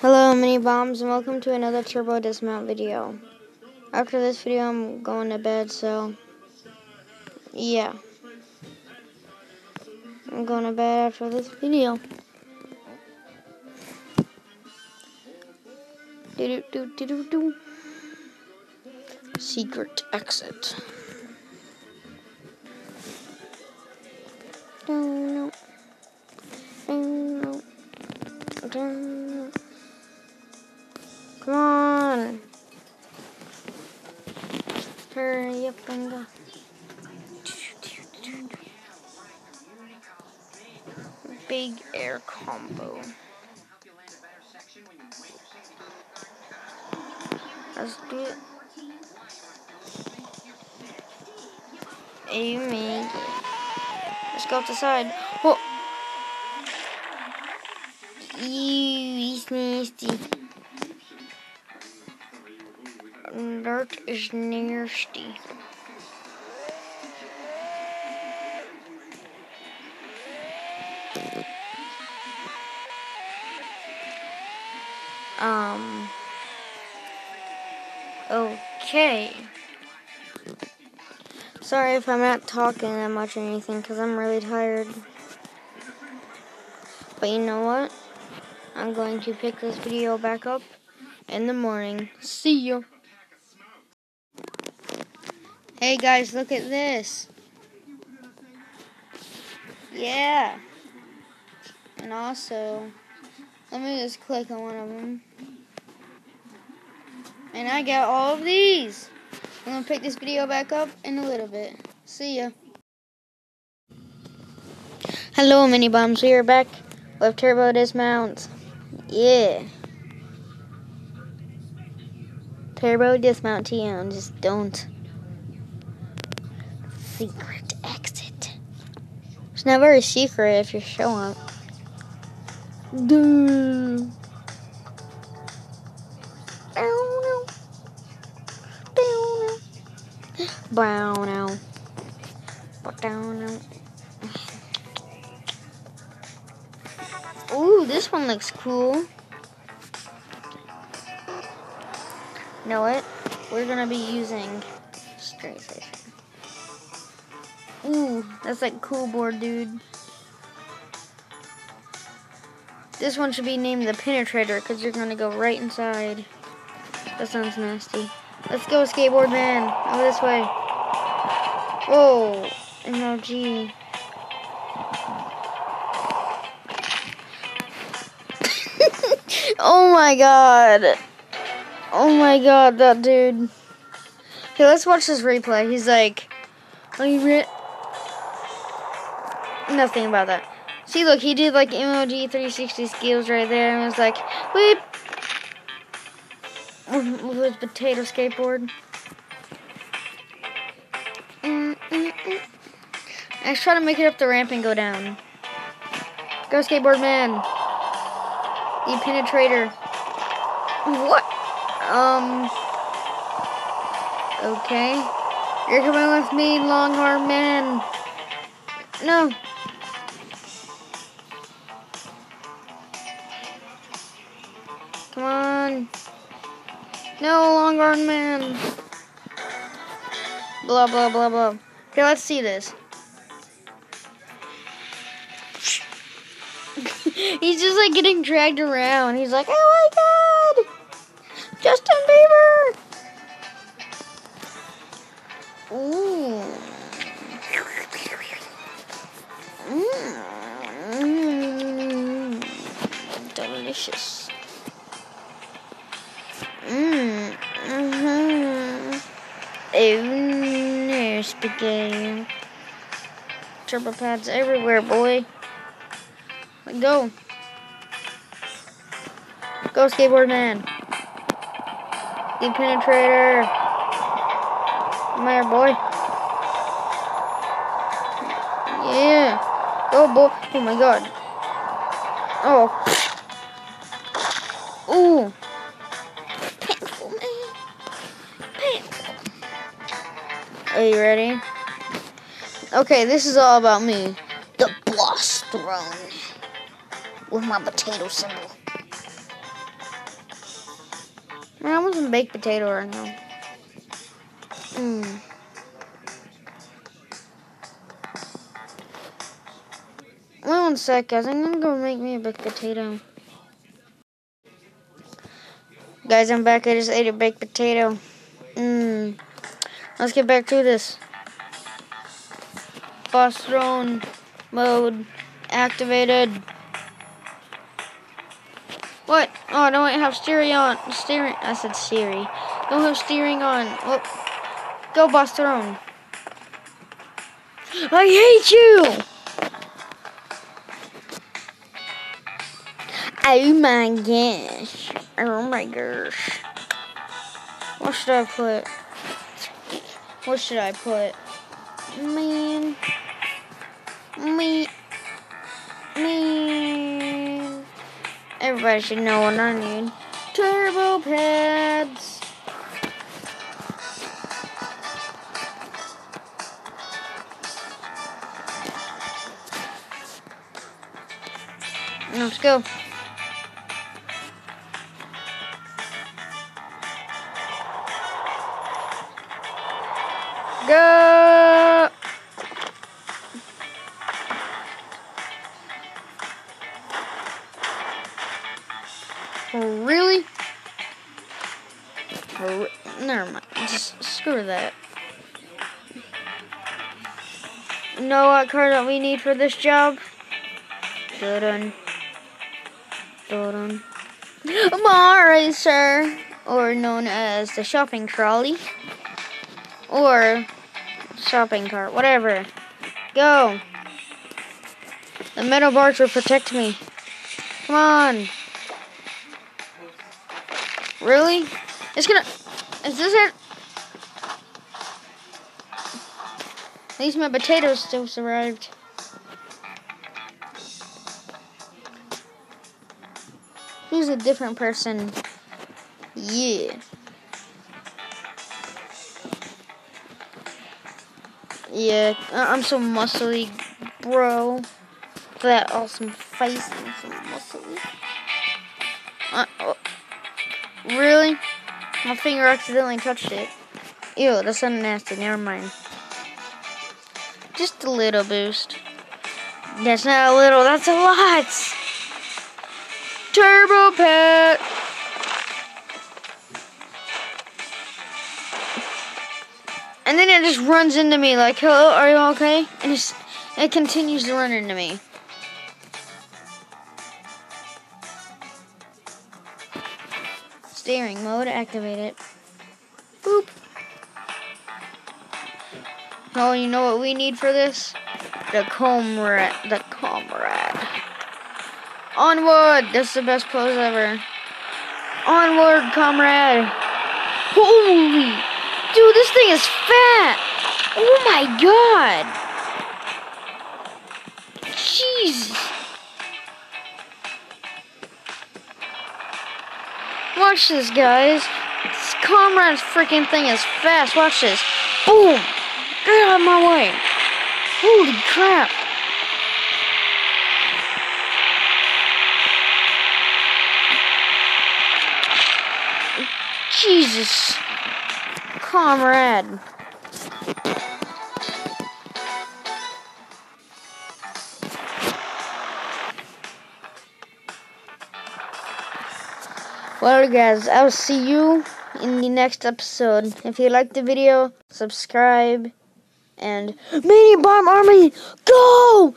Hello mini bombs and welcome to another turbo dismount video. After this video I'm going to bed so yeah. I'm going to bed after this video. Do do do do do. Secret exit. Hurry up. Big air combo. Let's do it. Amy. Let's go up the side. Oh. Ew, he's nasty. Dirt is nasty. Um. Okay. Sorry if I'm not talking that much or anything, because I'm really tired. But you know what? I'm going to pick this video back up in the morning. See you. Hey guys, look at this. Yeah. And also, let me just click on one of them. And I got all of these. I'm going to pick this video back up in a little bit. See ya. Hello, mini bombs. We are back with Turbo Dismount. Yeah. Turbo Dismount TM. Just don't secret exit. It's not very secret if showing. Duh. Brown out. Brown out. Ooh, this one looks cool. Know what? We're gonna be using straight. Ooh, that's like cool board, dude. This one should be named the Penetrator because you're gonna go right inside. That sounds nasty. Let's go, skateboard man. Oh, this way. Whoa, MLG. oh my god. Oh my god, that dude. Okay, let's watch this replay. He's like, oh, you nothing about that. See, look, he did like MLG 360 skills right there and was like, whip with his potato skateboard. Mm, mm, mm. Let's try to make it up the ramp and go down. Go skateboard man. The penetrator. What? Um. Okay. You're coming with me, long arm man. No. On. No, Longhorn man. Blah, blah, blah, blah. Okay, let's see this. He's just like getting dragged around. He's like, oh my god! Justin Bieber! Ooh. Mmm. Delicious. Oh, no, spaghetti. Turbo pads everywhere, boy. Let go. Go, skateboard man. The penetrator. Come here, boy. Yeah. Go, boy. Oh, my God. Oh. Are you ready? Okay, this is all about me. The boss throne with my potato symbol. Man, I want some baked potato right now. Mmm. Wait one sec, guys. I'm gonna go make me a baked potato. Guys, I'm back. I just ate a baked potato. Let's get back to this. Boss throne mode activated. What? Oh, I don't have steering on. Steering. I said Siri. Don't have steering on. Oh. Go, boss throne. I hate you! Oh my gosh. Oh my gosh. What should I put? What should I put? Man. Me. Man. Everybody should know what I need. Turbo pads. Let's go. Go! Really? Oh, never mind. Just screw that. know what car that we need for this job? Dun dun. Mall Racer, or known as the shopping trolley, or shopping cart, whatever. Go. The metal bars will protect me. Come on. Really? It's gonna. Is this it? At least my potatoes still survived. Who's a different person? Yeah. Yeah, I'm so muscly, bro. That awesome face and so muscly. Uh, oh. Really? My finger accidentally touched it. Ew, that's so nasty. Never mind. Just a little boost. That's not a little, that's a lot. Turbo pet. Just runs into me like, hello, are you okay? And it continues to run into me. Steering mode activated. Boop. Oh, you know what we need for this? The comrade. The comrade. Onward! That's the best pose ever. Onward, comrade. Holy Dude, this thing is fat. Oh my god. Jesus. Watch this, guys. This comrade's freaking thing is fast. Watch this. Boom. Get out of my way. Holy crap. Jesus comrade. Well, guys, I'll see you in the next episode. If you liked the video, subscribe. And Mini Bomb Army, go!